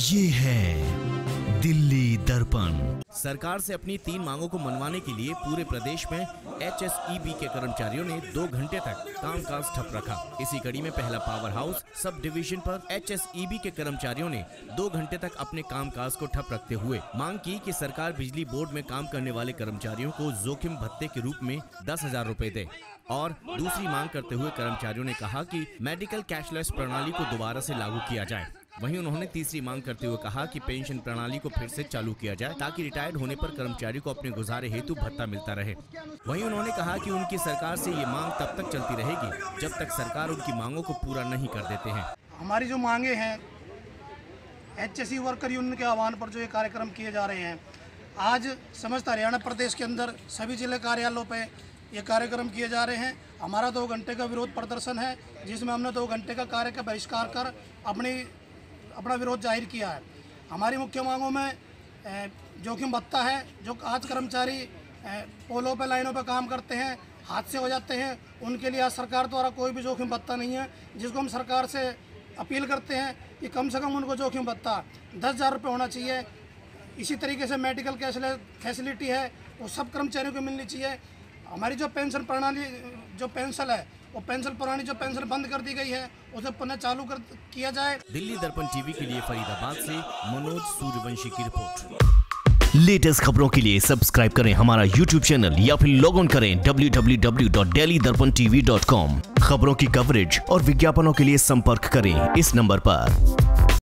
ये है दिल्ली दर्पण। सरकार से अपनी तीन मांगों को मनवाने के लिए पूरे प्रदेश में एच के कर्मचारियों ने दो घंटे तक कामकाज ठप रखा। इसी कड़ी में पहला पावर हाउस सब डिवीज़न पर एच के कर्मचारियों ने दो घंटे तक अपने कामकाज को ठप रखते हुए मांग की कि सरकार बिजली बोर्ड में काम करने वाले कर्मचारियों को जोखिम भत्ते के रूप में दस हज़ार रूपए दे। और दूसरी मांग करते हुए कर्मचारियों ने कहा कि मेडिकल कैशलेस प्रणाली को दोबारा से लागू किया जाए। वहीं उन्होंने तीसरी मांग करते हुए कहा कि पेंशन प्रणाली को फिर से चालू किया जाए ताकि रिटायर्ड होने पर कर्मचारी को अपने गुजारे हेतु भत्ता मिलता रहे। वहीं उन्होंने कहा कि उनकी सरकार से ये मांग तब तक चलती रहेगी जब तक सरकार उनकी मांगों को पूरा नहीं कर देते हैं। हमारी जो मांगे हैं एच वर्कर यूनियन के आह्वान पर जो ये कार्यक्रम किए जा रहे हैं, आज समस्त हरियाणा प्रदेश के अंदर सभी ज़िले कार्यालयों पे ये कार्यक्रम किए जा रहे हैं। हमारा दो घंटे का विरोध प्रदर्शन है, जिसमें हमने दो घंटे का कार्य का बहिष्कार कर अपनी अपना विरोध ज़ाहिर किया है। हमारी मुख्य मांगों में जोखिम भत्ता है, जो आज कर्मचारी पोलों पर लाइनों पर काम करते हैं, हादसे हो जाते हैं, उनके लिए आज सरकार द्वारा कोई भी जोखिम भत्ता नहीं है, जिसको हम सरकार से अपील करते हैं कि कम से कम उनको जोखिम भत्ता दस हज़ार रुपये होना चाहिए। इसी तरीके से मेडिकल फैसिलिटी है, वो सब कर्मचारियों को मिलनी चाहिए। हमारी जो पेंशन प्रणाली, जो पेंशन है वो पेंसिल पुरानी जो पेंसिल बंद कर दी गई है उसे पुनः चालू कर किया जाए। दिल्ली दर्पण टीवी के लिए फरीदाबाद से मनोज सूर्यवंशी की रिपोर्ट। लेटेस्ट खबरों के लिए सब्सक्राइब करें हमारा यूट्यूब चैनल या फिर लॉग ऑन करें डब्ल्यू खबरों की कवरेज और विज्ञापनों के लिए संपर्क करें इस नंबर पर।